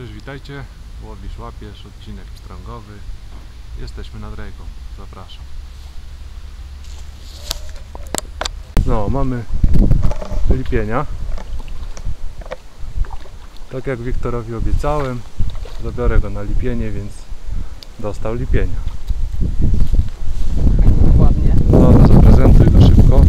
Cześć, witajcie. Łowisz, łapiesz, odcinek pstrągowy. Jesteśmy nad rejką. Zapraszam. No, mamy lipienia. Tak jak Wiktorowi obiecałem, zabiorę go na lipienie, więc dostał lipienia. Ładnie. No, to zaprezentuj go szybko.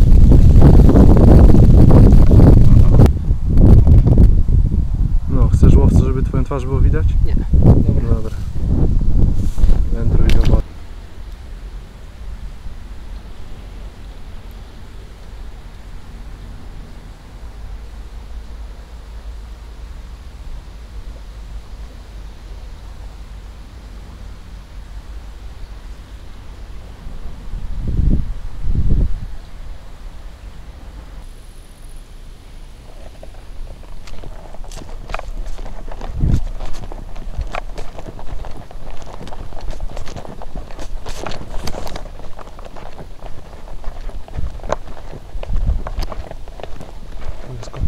No, chcesz łowco, żeby twoją twarz było widać? Nie. Dobra. Dobra. Wędruj do wody. Tu jest, ko-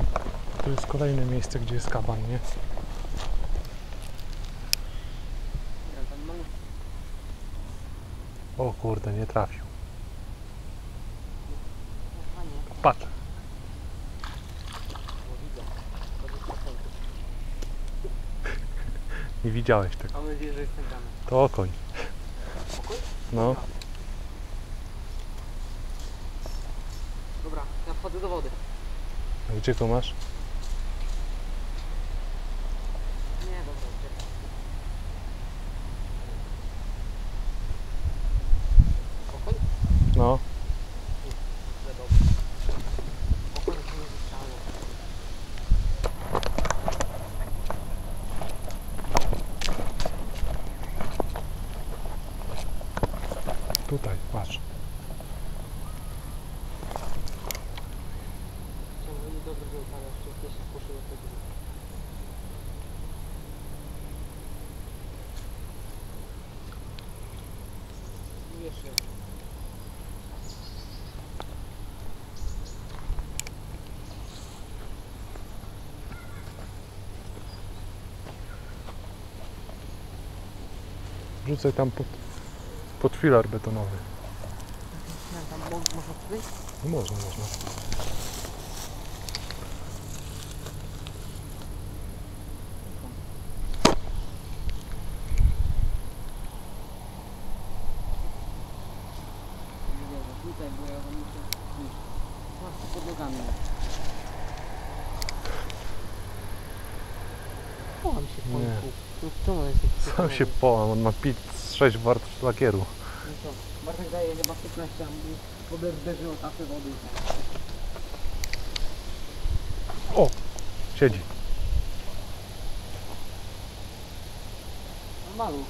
tu jest kolejne miejsce, gdzie jest kaban, nie? O kurde, nie trafił. Patrz. To. Nie widziałeś tego. Mam nadzieję, że jestem dany. To okoń. Spokój? No. Dobra, ja wchodzę do wody. A gdzie go masz? Nie, dobra, czekaj. Spokój? No. Źle dobrze. Spokój, to nie wystrzało. Tutaj, patrz. Chciałem nie dobrze był, ale jeszcze pierwszy spuszczył do tego. Wiesz, jak Rzucaj tam pod, pod filar betonowy. Ja tam mo- można? No można, można. Tutaj, bo ja wam muszę tu pod nogami. Połam się w Nie. czemu jest Sam się połam, on ma pić 6 wart lakieru. No to, Bartek daje chyba 15, a mi w ogóle wody. O! Siedzi. No maluch.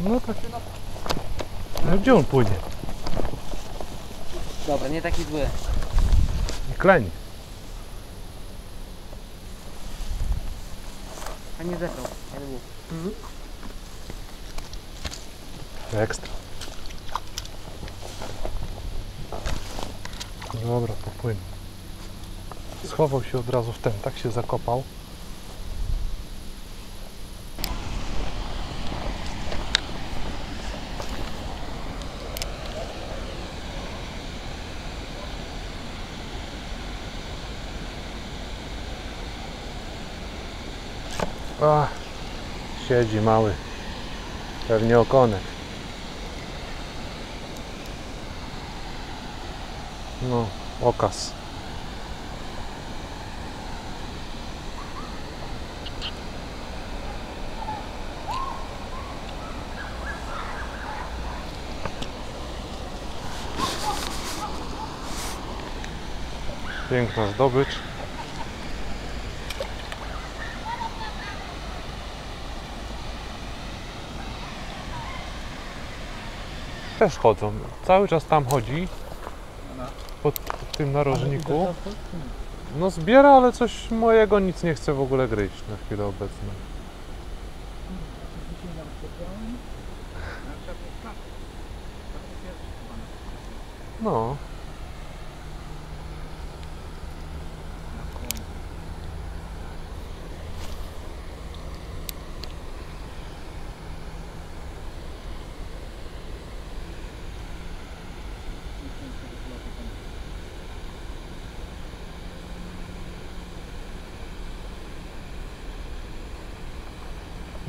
No tak. No gdzie on płynie? Dobra, nie taki zły. Kleń. A nie zeszł. Ja. Mhm. Ekstra. Dobra, popłynął. Schował się od razu w ten, tak się zakopał. A, siedzi mały. Pewnie okonek. No, okaz. Piękna zdobycz. Też chodzą. Cały czas tam chodzi. Pod tym narożniku. No zbiera, ale coś mojego nic nie chce w ogóle gryźć na chwilę obecną. No.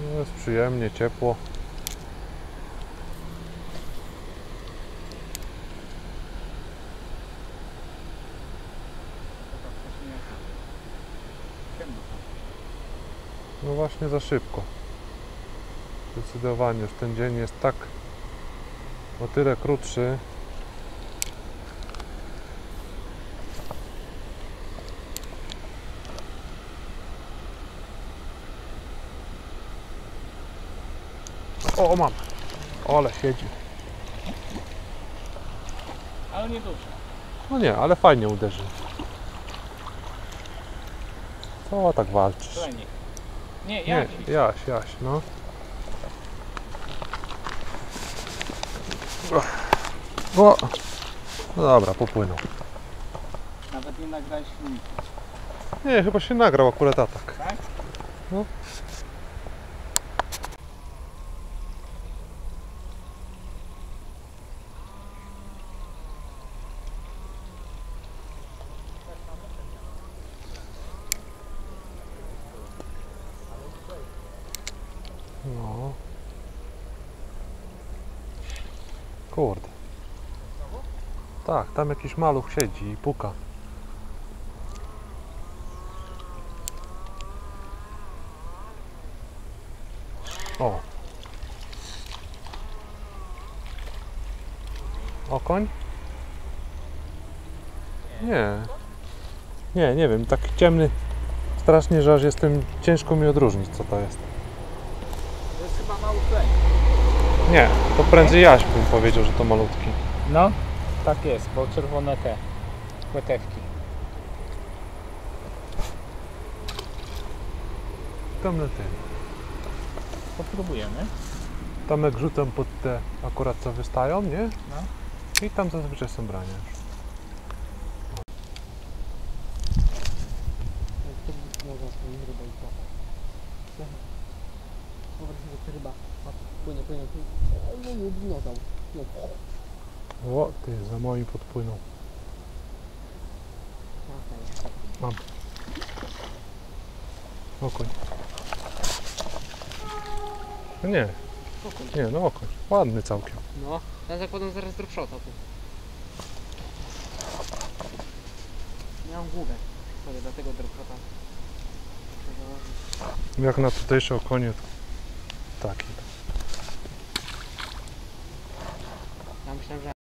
No, Jest przyjemnie, ciepło. No właśnie za szybko. Zdecydowanie już ten dzień jest tak o tyle krótszy. O, mam. Ole, siedzi. Ale nie dużo. No nie, ale fajnie uderzy. Co tak walczysz? Trening. Nie, Nie, ja Jaś, Jaś, no. O. No dobra, popłynął. Nawet nie nagrałeś filmiku. Nie, chyba się nagrał akurat atak. Tak? No. Kurde. Tak, tam jakiś maluch siedzi i puka. O. Okoń? Nie. Nie, nie wiem, taki ciemny. Strasznie, że aż jestem ciężko mi odróżnić co to jest. To jest chyba mały play. Nie, to prędzej Jaś bym powiedział, że to malutki. No, tak jest, bo czerwone te płetewki. Tam na tym. Popróbujemy. Tam jak rzucam pod te akurat co wystają, nie? No. I tam zazwyczaj są brania już. Ryba. Płynie, płynie, płynie. No nie dinozaur. No. O, ty, za moim podpłynął. Okoń. No nie, nie, no okoń. Ładny całkiem. No, ja zakładam zaraz dropshota tu. Miałem główę sobie, dlatego dropshota. Jak na tutejsze okonie, to taki. Ja myślałem, że